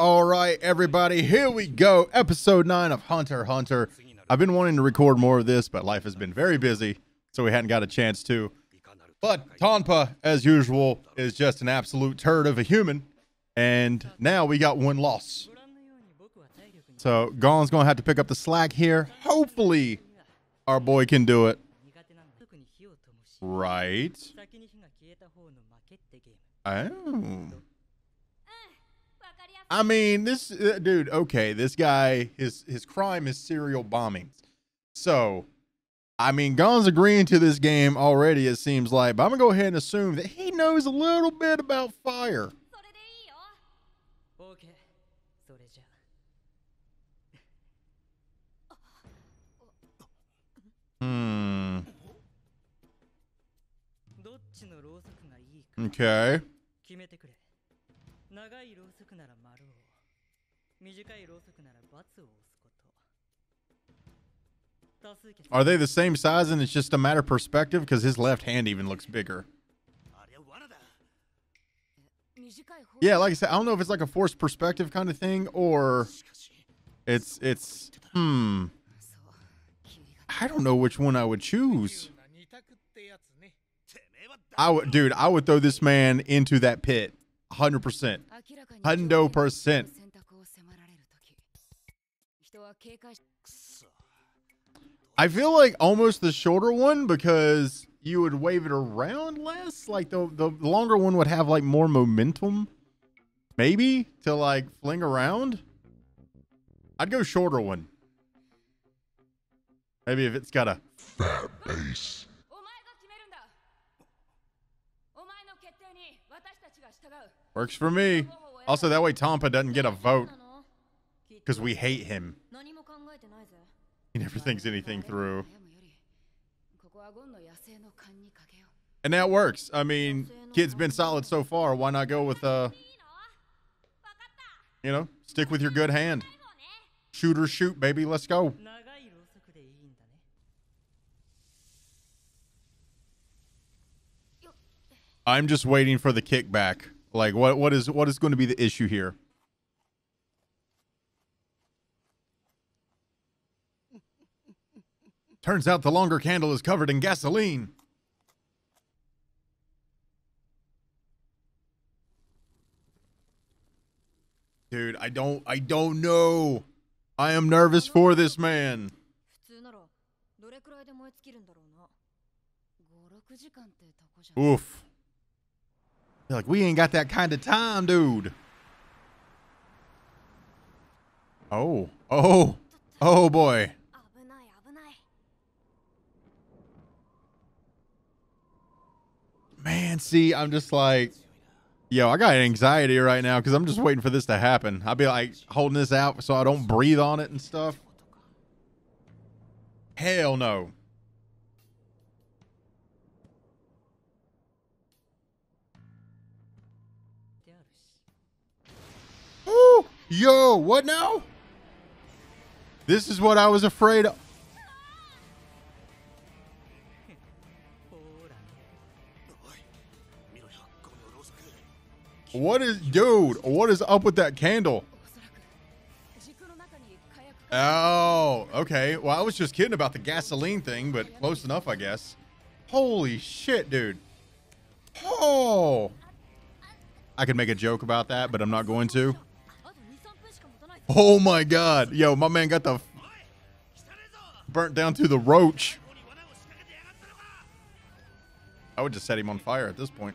All right, everybody, here we go. Episode 9 of Hunter Hunter. I've been wanting to record more of this, but life has been very busy, so we hadn't got a chance to. But Tonpa, as usual, is just an absolute turd of a human, and now we got one loss. So Gon's going to have to pick up the slack here. Hopefully, our boy can do it. Right. Oh. I mean, this uh, dude. Okay, this guy, his his crime is serial bombings. So, I mean, Gon's agreeing to this game already. It seems like, but I'm gonna go ahead and assume that he knows a little bit about fire. Hmm. Okay. 短いろうそくなら×を押すこと多数決 Are they the same size and it's just a matter of perspective? Because his left hand even looks bigger. 短い方 Yeah, like I said, I don't know if it's like a forced perspective kind of thing or it's it's hmm. そう君が I don't know which one I would choose. I would, dude. I would throw this man into that pit, hundred percent. 明らかに Hundo percent. I feel like almost the shorter one because you would wave it around less. Like the the longer one would have like more momentum, maybe to like fling around. I'd go shorter one. Maybe if it's got a fat base. Works for me. Also, that way Tonpa doesn't get a vote. Because we hate him. He never thinks anything through. And that works. I mean, kid's been solid so far. Why not go with, uh, you know, stick with your good hand. Shooter, shoot, baby. Let's go. I'm just waiting for the kickback. Like, what, what is, what is going to be the issue here? Turns out the longer candle is covered in gasoline. Dude, I don't I don't know. I am nervous for this man. Oof. They're like, we ain't got that kind of time, dude. Oh. Oh. Oh boy. Man, see, I'm just like, yo, I got anxiety right now because I'm just waiting for this to happen. I'll be like holding this out so I don't breathe on it and stuff. Hell no. Ooh, yo, what now? This is what I was afraid of. What is, dude? What is up with that candle? Oh, okay. Well, I was just kidding about the gasoline thing, but close enough, I guess. Holy shit, dude. Oh. I could make a joke about that, but I'm not going to. Oh my god. Yo, my man got the burnt down to the roach. I would just set him on fire at this point.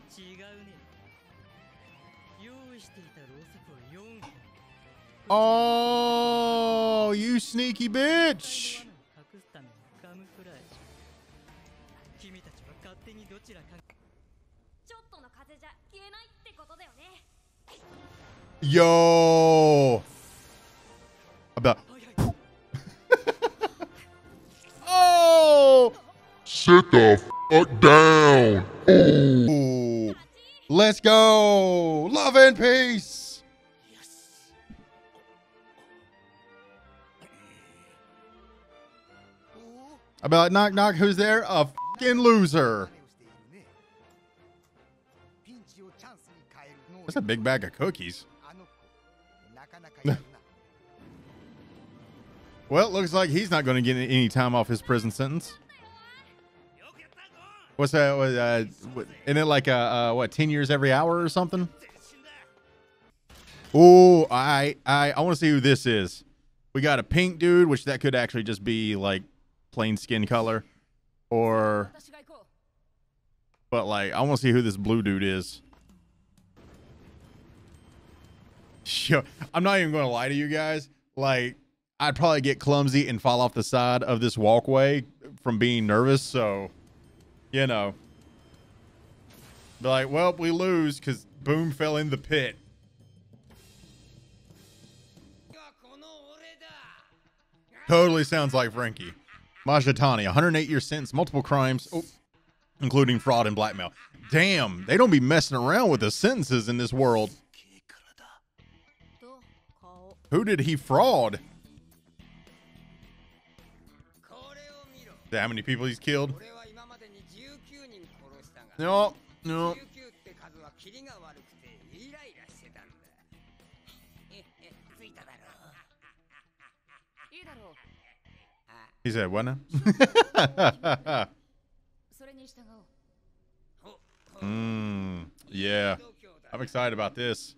Oh, you sneaky bitch. Yo. About. oh. Sit the fuck down. Oh. Let's go. Love and peace. I'd be like, knock, knock, who's there? A fucking loser. That's a big bag of cookies. Well, looks like he's not going to get any time off his prison sentence. What's that? Uh, what- isn't it like uh, uh, what ten years every hour or something? Oh, I I I want to see who this is. We got a pink dude, which that could actually just be like plain skin color, or. But like, I want to see who this blue dude is. Sure, I'm not even going to lie to you guys. Like, I'd probably get clumsy and fall off the side of this walkway from being nervous. So, you know, be like, well, we lose because Boom fell in the pit. Totally sounds like Frankie. Majitani, 108 year sentence, multiple crimes, oh, including fraud and blackmail. Damn, they don't be messing around with the sentences in this world. Who did he fraud? How many people he's killed? No, no. He said, what now? それに従おう ほほ mm, yeah. 度胸だ I'm excited about this.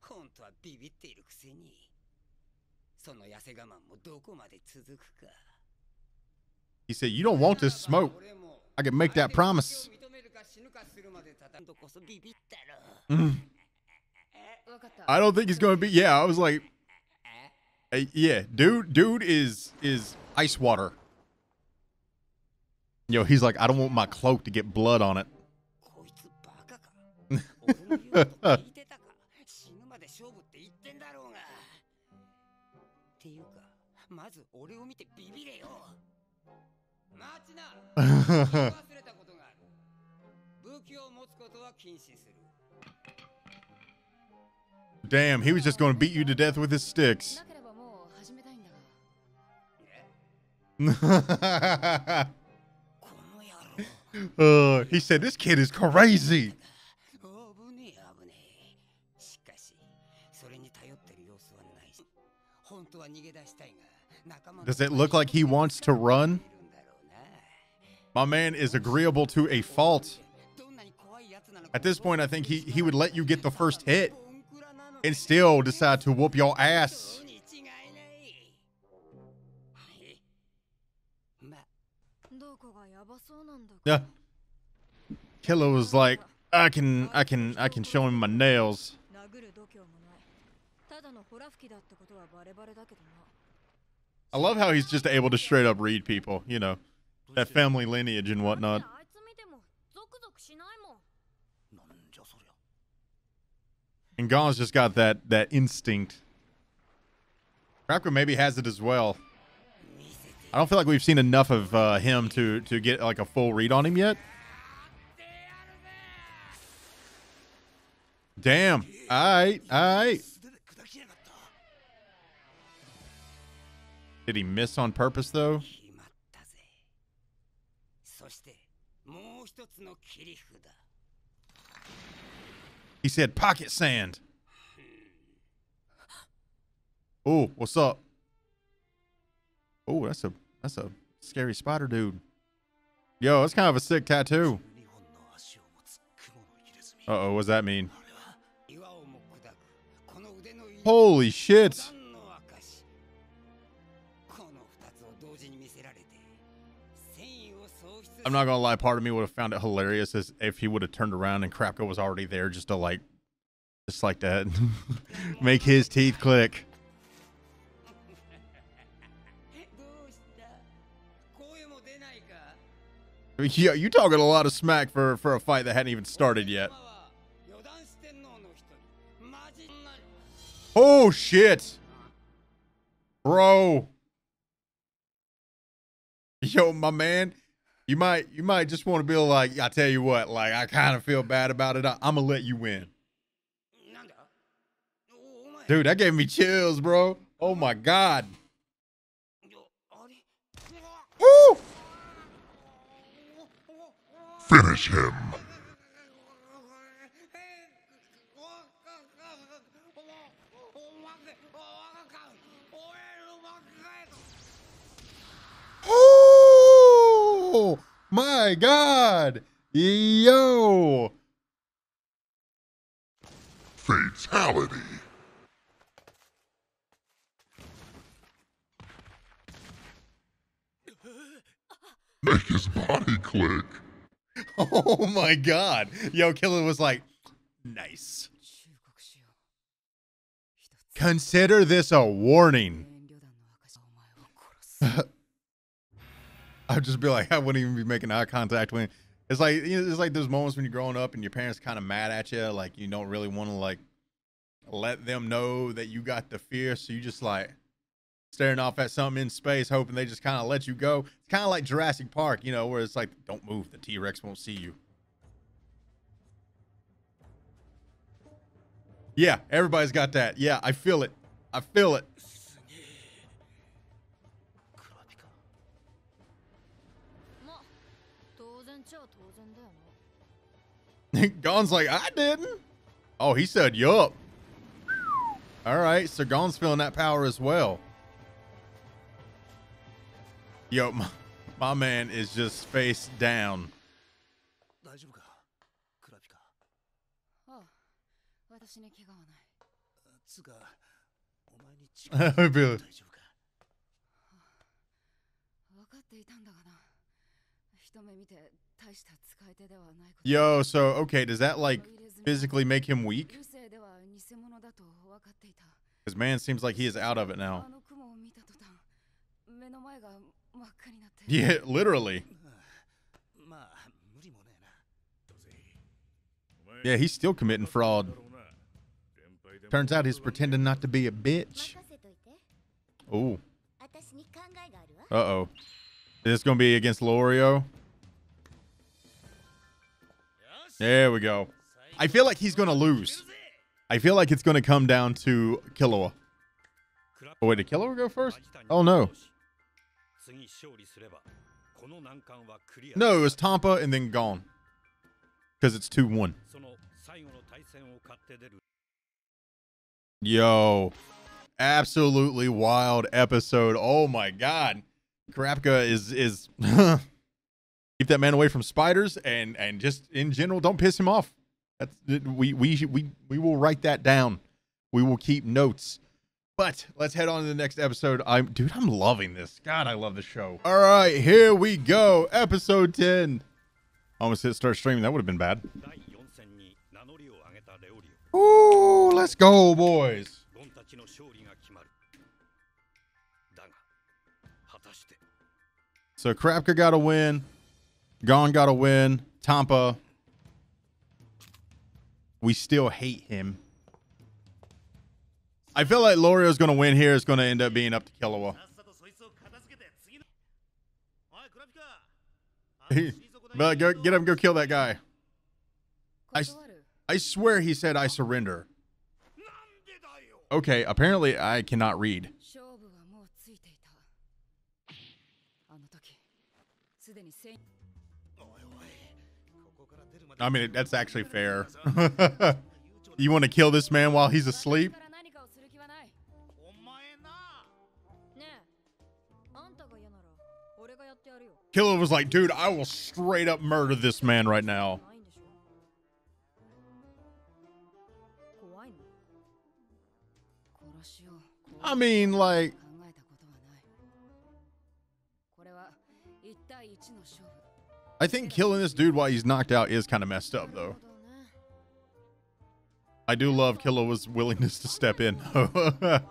本当はビビっているくせにその痩せ我慢もどこまで続くか He said, You don't want this smoke. I can make that promise. 認めるか死ぬかするまで戦うとこそビビったろ Mm. 分かった I don't think he's going to be. Yeah, I was like, uh, yeah, dude, dude is is ice water. Yo, he's like, I don't want my cloak to get blood on it. Damn, he was just going to beat you to death with his sticks. uh, he said, this kid is crazy. Does it look like he wants to run? My man is agreeable to a fault. At this point, I think he, he would let you get the first hit and still decide to whoop your ass. Yeah. Killua was like, I can, I can, I can show him my nails. I love how he's just able to straight up read people, you know, that family lineage and whatnot. And Gon's just got that that instinct. Kurapika maybe has it as well. I don't feel like we've seen enough of uh, him to to get like a full read on him yet. Damn. All right. All right. Did he miss on purpose though? He said pocket sand. Oh, what's up? Oh, that's a that's a scary spider dude. Yo, that's kind of a sick tattoo. Uh-oh, what's that mean? Holy shit! I'm not gonna lie, part of me would have found it hilarious as if he would have turned around and Kurapika was already there just to like, just like that, make his teeth click. Yeah, you talking a lot of smack for, for a fight that hadn't even started yet. Oh, shit. Bro. Yo, my man, you might you might just want to be like, I tell you what, like I kind of feel bad about it. I, am gonna let you win. Dude, that gave me chills, bro. Oh my god. Woo! Finish him. Oh my god! Yo! Fatality. Make his body click. Oh my god. Yo, Killua was like, nice. Consider this a warning. I'd just be like, I wouldn't even be making eye contact when it's like it's like those moments when you're growing up and your parents kind of mad at you, like you don't really want to like let them know that you got the fear, so you just like staring off at something in space, hoping they just kind of let you go. It's kind of like Jurassic Park, you know, where it's like, don't move, the T Rex won't see you. Yeah, everybody's got that. Yeah, I feel it. I feel it. Gon's like, I didn't. Oh, he said, yup. All right, so Gon's feeling that power as well. Yo, my, my man is just face down. 大丈夫かクラピカああ私に怪我はないつうかお前に近い I'd be like, 大丈夫か分かっていたんだがな一目見て大した使い手ではないこと Yo, so okay, does that like physically make him weak? 流星では偽物だと分かっていた Because man seems like he is out of it now. あの雲を見た途端 Yeah, literally. Yeah, he's still committing fraud. Turns out he's pretending not to be a bitch. Oh. Uh-oh. Is this going to be against Leorio? There we go. I feel like he's going to lose. I feel like it's going to come down to Killua. Oh, wait, did Killua go first? Oh, no. No, it was Tonpa and then Gon. Because it's 2 1. Yo. Absolutely wild episode. Oh my god. Kurapika is is keep that man away from spiders and and just in general don't piss him off. That's we we we we will write that down. We will keep notes but let's head on to the next episode. I'm dude, I'm loving this. God, I love the show. All right, here we go. Episode 10. Almost hit start streaming. That would have been bad. Ooh, let's go, boys. So Kurapika got a win. Gon got a win. Tonpa. We still hate him. I feel like Leorio's going to win here. It's going to end up being up to Killua. but go, get him, go kill that guy. I, I swear he said, I surrender. Okay, apparently I cannot read. I mean, that's actually fair. you want to kill this man while he's asleep? Killua was like, dude, I will straight up murder this man right now. I mean, like. I think killing this dude while he's knocked out is kind of messed up, though. I do love Killua willingness to step in.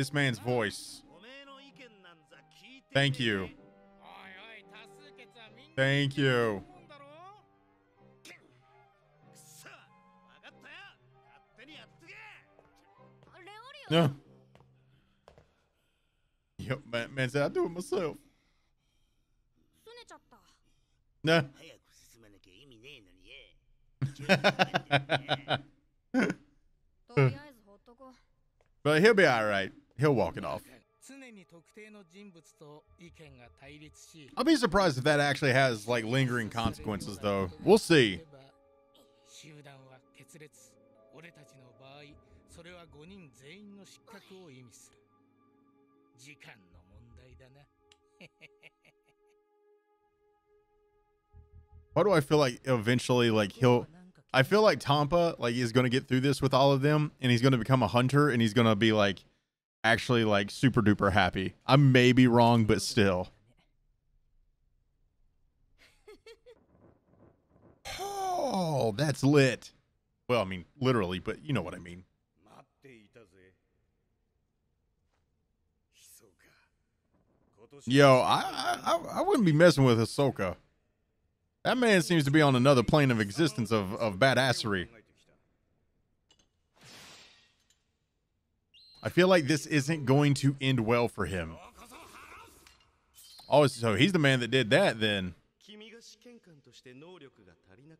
This man's voice. Thank you. Thank you. No. Yep, man, man said I do it myself. No. but he'll be all right he'll walk it off. I'll be surprised if that actually has like lingering consequences, though. We'll see. Why do I feel like eventually, like he'll? I feel like Tonpa, like is going to get through this with all of them, and he's going to become a hunter, and he's going to be like, actually like super duper happy. I may be wrong, but still. Oh, that's lit. Well, I mean, literally, but you know what I mean. Yo, I, I I wouldn't be messing with Hisoka. That man seems to be on another plane of existence of, of badassery. I feel like this isn't going to end well for him. Oh, so he's the man that did that then.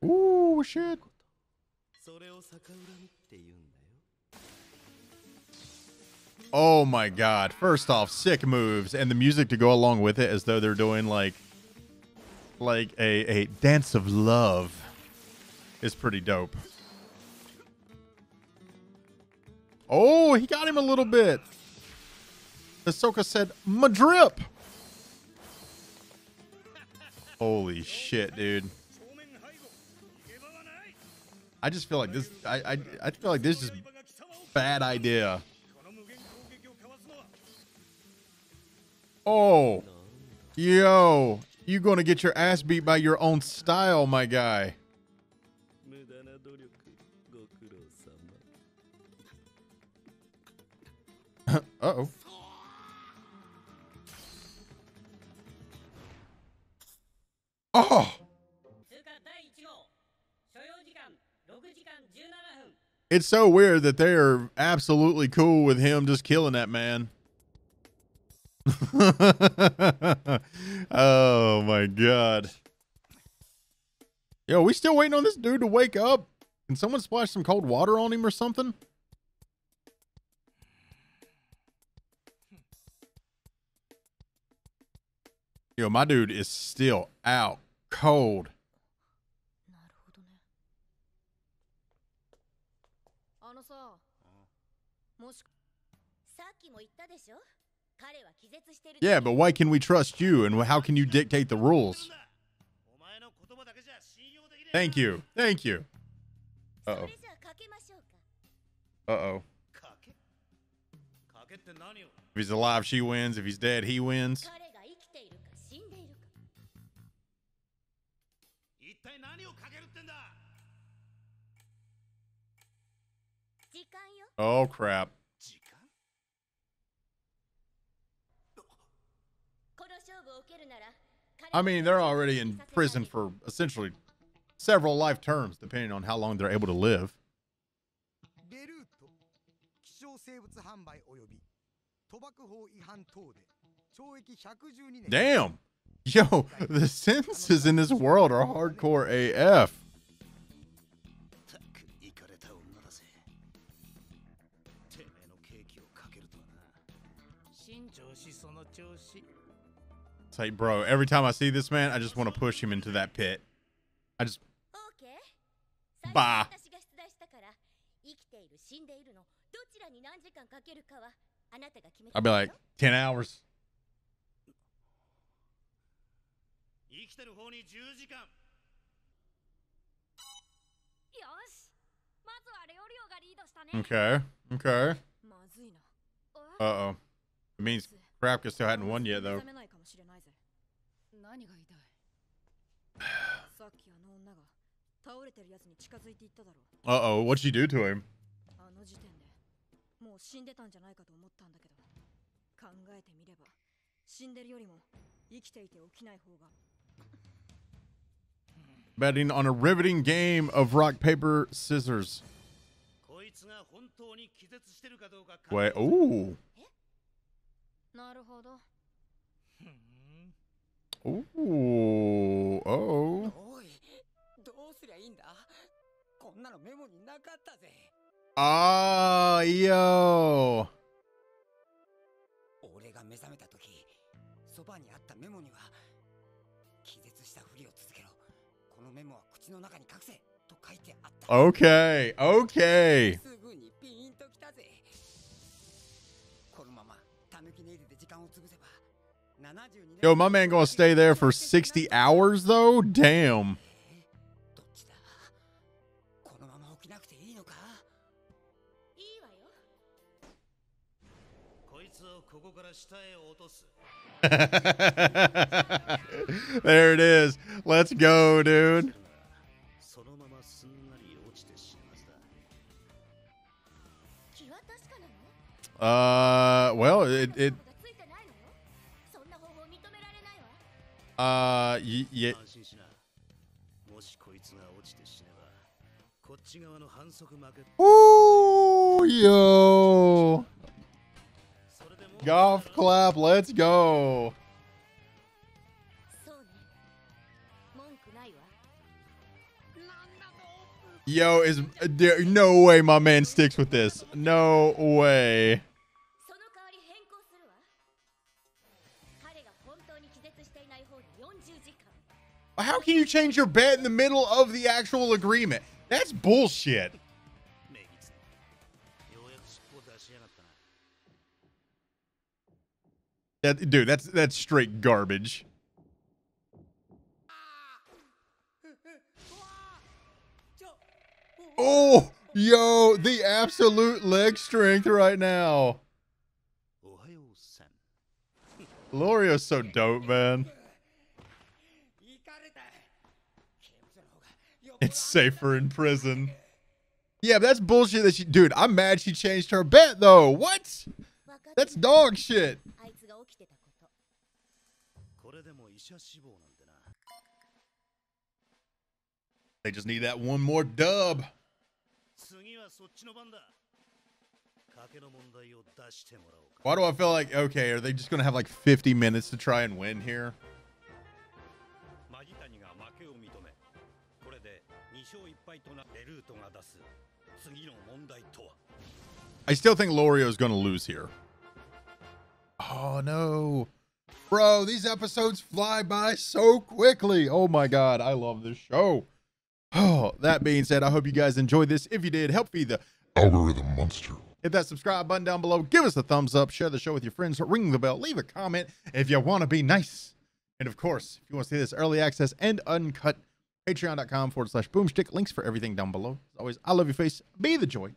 Ooh, shit. Oh my god. First off, sick moves and the music to go along with it as though they're doing like like a, a dance of love is pretty dope. Oh, he got him a little bit. Hisoka said, Madrip. Holy shit, dude. I just feel like this, I, I, I feel like this is bad idea. Oh, yo, you gonna get your ass beat by your own style, my guy. Uh-oh. Oh! It's so weird that they are absolutely cool with him just killing that man. oh my god. Yo, we still waiting on this dude to wake up? Can someone splash some cold water on him or something? Yo, my dude is still out cold. Yeah, but why can we trust you and how can you dictate the rules? Thank you. Thank you. Uh oh. Uh oh. If he's alive, she wins. If he's dead, he wins. 一体何を賭けるってんだ時間よ Oh crap. 時間この勝負を受けるなら I mean, they're already in prison for essentially several life terms, depending on how long they're able to live. ベルート希少生物販売及び賭博法違反等で懲役112年 Damn. Yo, the senses in this world are hardcore AF. It's like, bro, every time I see this man, I just want to push him into that pit. I just... Bah. I'll be like 10 hours きてる方に10時間よしまずはレオリオがリードしたね Okay, okay Uh oh It means Kurapika still hadn't won yet though 何が言いたいさっきあの女が倒れてるやつに近づいていっただろう。Uh oh, what'd she do to him? あの時点でもう死んでたんじゃないかと思ったんだけど、考えてみれば死んでるよりも生きていて起きない方が Betting on a riveting game of rock, paper, scissors. こいつが本当に気絶してるかどうか考 Wait. えて Ooh. なるほど Ooh. Oh. おいどうすりゃいいんだこんなのメモになかったぜ Ah, yo. 俺が目覚めた時そばにあったメモには Okay, okay. Yo, my man gonna stay there for 60 hours though? Damn. there it is. Let's go, dude. Uh, well, it, it uh, yeah. Ooh, yo. Golf clap, let's go. Yo, is there no way my man sticks with this? No way. How can you change your bet in the middle of the actual agreement? That's bullshit. That, dude, that's that's straight garbage. Oh, yo, the absolute leg strength right now. Leorio's so dope, man. It's safer in prison. Yeah, but that's bullshit that she dude, I'm mad she changed her bet though. What? That's dog shit. They just need that one more dub. Why do I feel like, okay, are they just going to have like 50 minutes to try and win here? I still think Leorio is going to lose here. Oh no. Bro, these episodes fly by so quickly. Oh my god, I love this show. Oh, that being said, I hope you guys enjoyed this. If you did, help feed the algorithm monster. Hit that subscribe button down below. Give us a thumbs up. Share the show with your friends. Ring the bell. Leave a comment if you want to be nice. And of course, if you want to see this early access and uncut patreon.com forward slash boomstick. Links for everything down below. As always, I love your face. Be the joy.